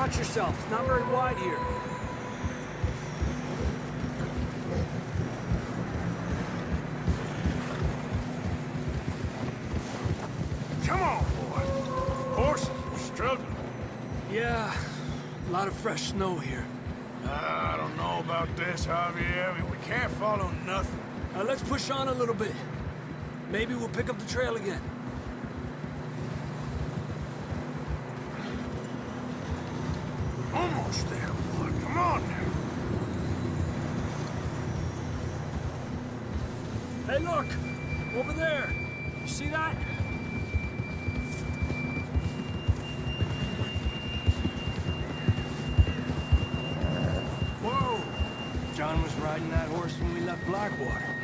Watch yourself. It's not very wide here. Come on, boy. Horses are struggling. Yeah, a lot of fresh snow here. I don't know about this, Javier. I mean, we can't follow nothing. Uh, let's push on a little bit. Maybe we'll pick up the trail again. Almost there, boy. Come on now. Hey, look! Over there! You see that? Whoa! John was riding that horse when we left Blackwater.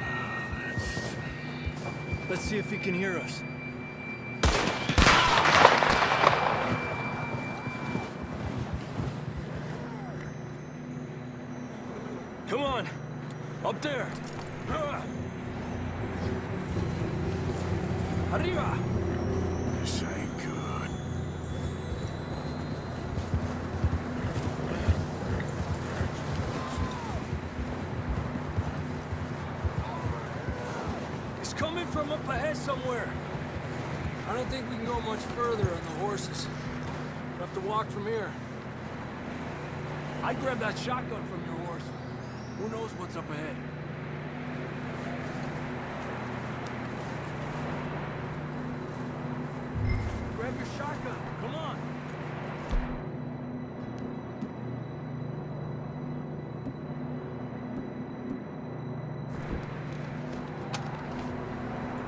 Let's see if he can hear us. Come on! Up there! Ah. Arriba! This ain't good. It's coming from up ahead somewhere. I don't think we can go much further on the horses. We'll have to walk from here. I grabbed that shotgun from your horse. Who knows what's up ahead? Grab your shotgun. Come on.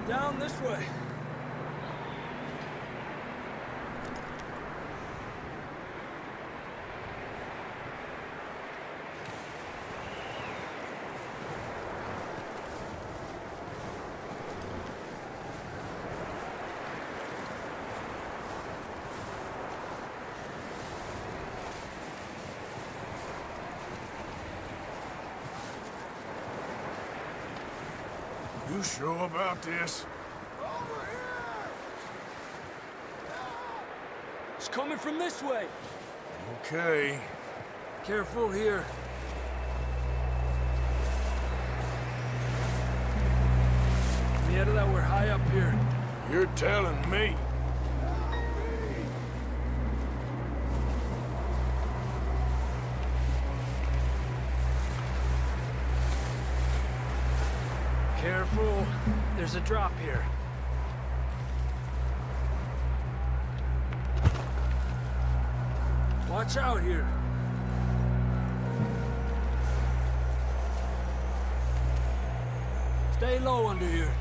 Down this way. You sure about this? It's coming from this way. Okay. Careful here. Mierda, that we're high up here. You're telling me. Careful. There's a drop here. Watch out here. Stay low under here.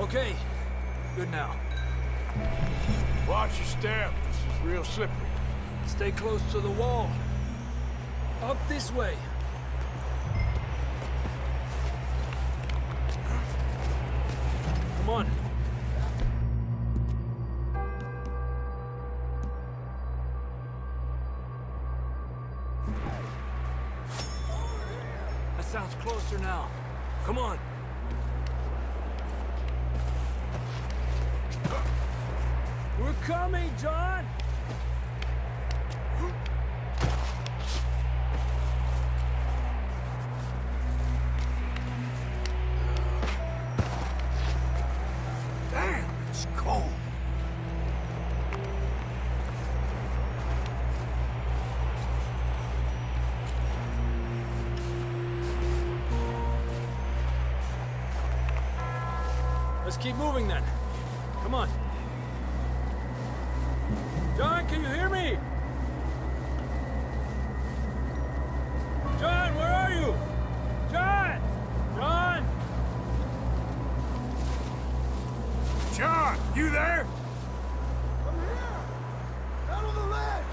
Okay. Good now. Watch your step. This is real slippery. Stay close to the wall. Up this way. Come on. That sounds closer now. Come on. We're coming, John! Let's keep moving then. Come on. John, can you hear me? John, where are you? John! John! John, you there? I'm here! Out on the ledge!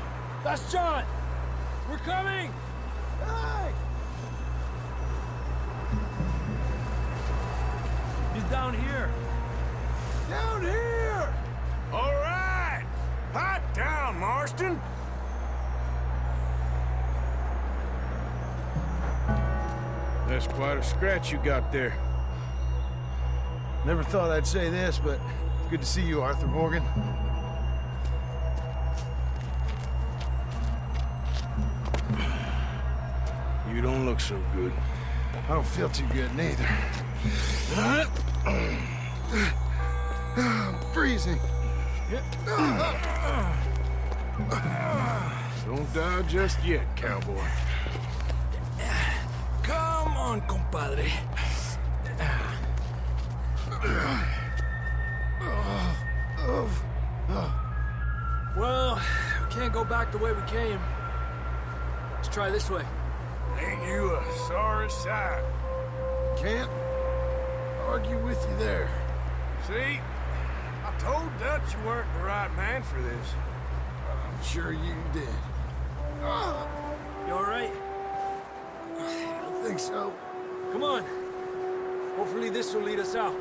That's John! We're coming! Hey! Down here. Down here! All right. Hot down, Marston. That's quite a scratch you got there. Never thought I'd say this, but it's good to see you, Arthur Morgan. You don't look so good. I don't feel too good neither. I'm freezing. Don't die just yet, cowboy. Come on, compadre. Well, we can't go back the way we came. Let's try this way. Ain't you a sorry sight? Can't argue with you there. See? I told Dutch you weren't the right man for this. I'm sure you did. Ah. You all right? I think so. Come on. Hopefully this will lead us out.